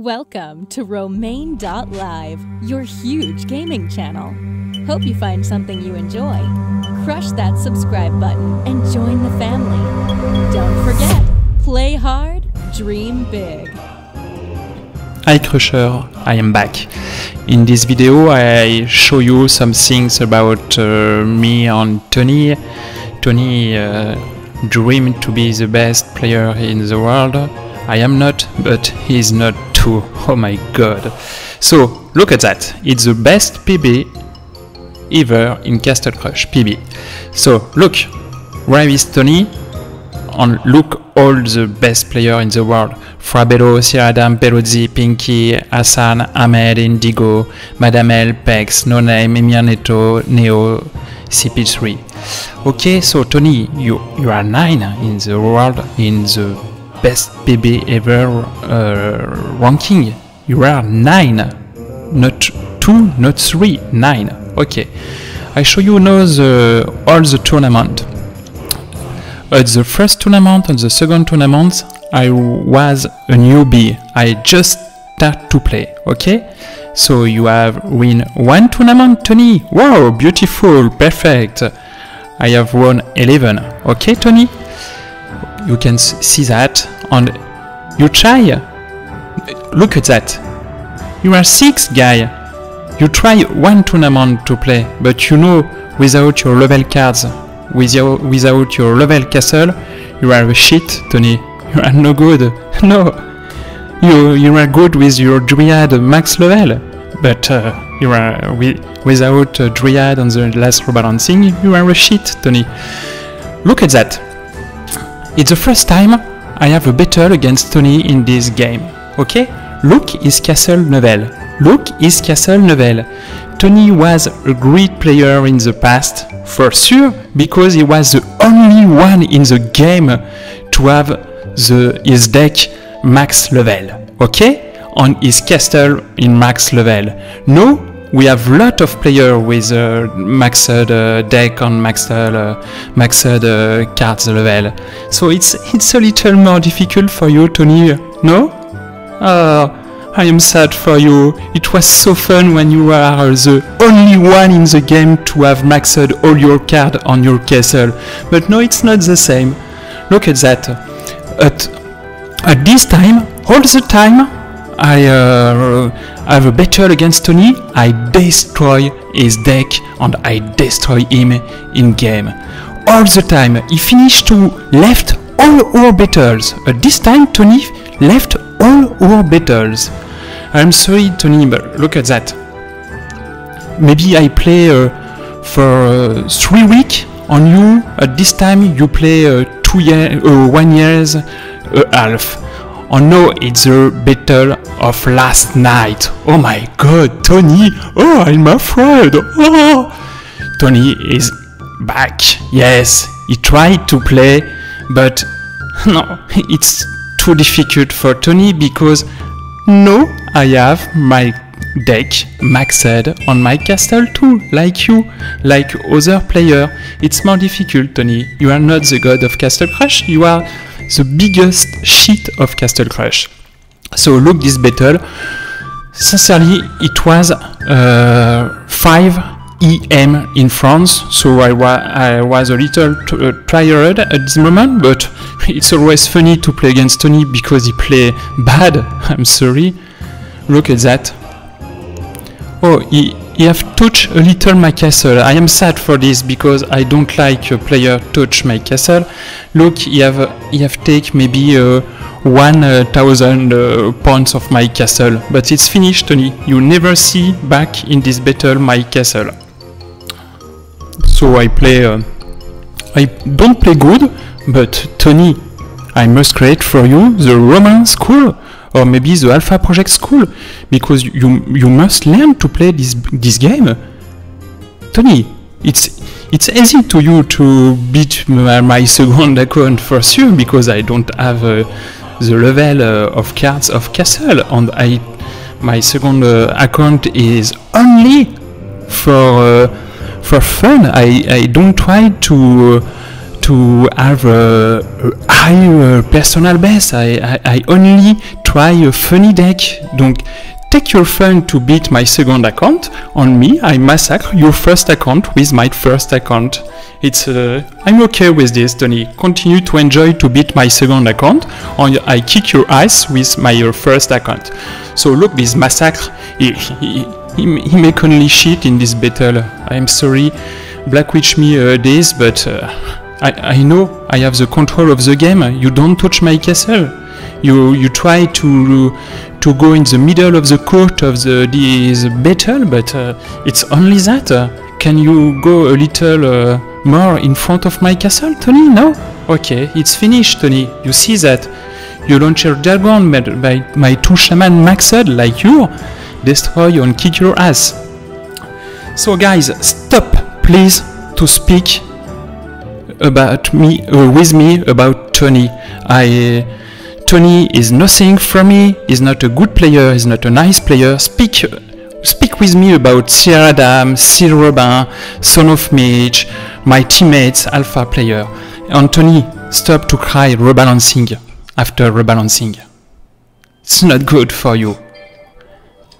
Welcome to Romain.live, your huge gaming channel. Hope you find something you enjoy. Crush that subscribe button and join the family. Don't forget, play hard, dream big. Hi Crusher, I am back. In this video I show you some things about uh, me and Tonny. Tonny uh, dreamed to be the best player in the world. I am not, but he is not too. Oh my god. So, look at that. It's the best PB ever in Castle Crush PB. So, look, where is Tonny? And look all the best player in the world. Frabello, Siradam, Peruzzi, Pinky, Hassan, Ahmed, Indigo, Madame L, Pex, No Name, Emir Neo, CP3. Okay, so Tonny, you, you are 9 in the world in the best PB ever uh, ranking. You are 9, not 2, not 3, 9. Okay, I show you now the, all the tournament. At the first tournament and the second tournament, I was a newbie. I just start to play, okay? So you have win one tournament, Tonny. Wow, beautiful, perfect. I have won 11. Okay, Tonny? You can see that. And you try. Look at that. You are six guy. You try one tournament to play, but you know without your level cards, without, without your level castle, you are a shit, Tonny. You are no good. No. You, you are good with your Dryad max level, but uh, you are wi without a Dryad on the last rebalancing, you are a shit, Tonny. Look at that. It's the first time I have a battle against Tonny in this game. Okay? Look his castle level. Look his castle level. Tonny was a great player in the past, for sure, because he was the only one in the game to have the, his deck max level. Okay? On his castle in max level. Now, we have lot of players with uh, maxed uh, deck on maxed uh, maxed uh, cards level. So it's it's a little more difficult for you, Tonny. No? Oh, I am sad for you. It was so fun when you were the only one in the game to have maxed all your cards on your castle. But no, it's not the same. Look at that. At at this time, all the time, I uh, have a battle against Tonny, I destroy his deck and I destroy him in game. All the time, he finished to left all our battles. At this time, Tonny left all our battles. I'm sorry, Tonny, but look at that. Maybe I play uh, for uh, three weeks on you. At this time, you play uh, two year, one years half. Oh no, it's the battle of last night. Oh my god, Tonny! Oh, I'm afraid! Oh! Tonny is back. Yes, he tried to play, but no, it's too difficult for Tonny because no, I have my deck maxed on my castle too, like you, like other player. It's more difficult, Tonny. You are not the god of Castle Crush, you are the biggest shit of Castle Crush. So look this battle. Sincerely, it was uh, 5 EM in France, so I, wa I was a little uh, tired at this moment, but it's always funny to play against Tonny because he play bad. I'm sorry. Look at that. Oh, he, he have touched a little my castle. I am sad for this because I don't like a player touch my castle. Look, you have he have take maybe uh, one uh, thousand uh, points of my castle, but it's finished, Tonny. You never see back in this battle my castle. So I play. Uh, I don't play good, but Tonny, I must create for you the Romain school or maybe the Alpha Project School, because you you must learn to play this this game. Tonny, it's it's easy to you to beat my, my second account for sure because I don't have uh, the level uh, of cards of Castle, and I my second uh, account is only for for fun. I I don't try to to have a, a high uh, personal base. I, I, I, only try a funny deck. Donc, take your fun to beat my second account. On me, I massacre your first account with my first account. It's uh, I'm okay with this, Tonny. Continue to enjoy to beat my second account, or I kick your ass with my uh, first account. So look, this massacre, he, he, he, he make only shit in this battle. I'm sorry, Black Witch me uh, this, but uh, I, I know I have the control of the game. You don't touch my castle. You you try to to go in the middle of the court of the this battle, but uh, it's only that. Uh, can you go a little uh, more in front of my castle, Tonny? No? Okay, it's finished, Tonny. You see that? You launch your dragon by my two shaman maxed like you, destroy and kick your ass. So guys, stop, please, to speak about me uh, with me about Tonny. I Tonny is nothing from me. He's not a good player. He's not a nice player. Speak speak with me about Sir Adam, Sir Robin, Son of Mage, my teammates, Alpha player. Anthony, stop to cry rebalancing after rebalancing. It's not good for you.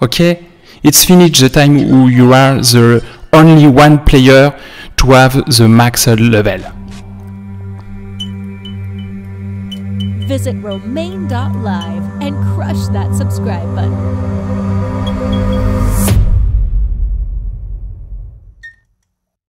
Okay? It's finished the time you are the only one player to have the max level. Visit romain.live and crush that subscribe button.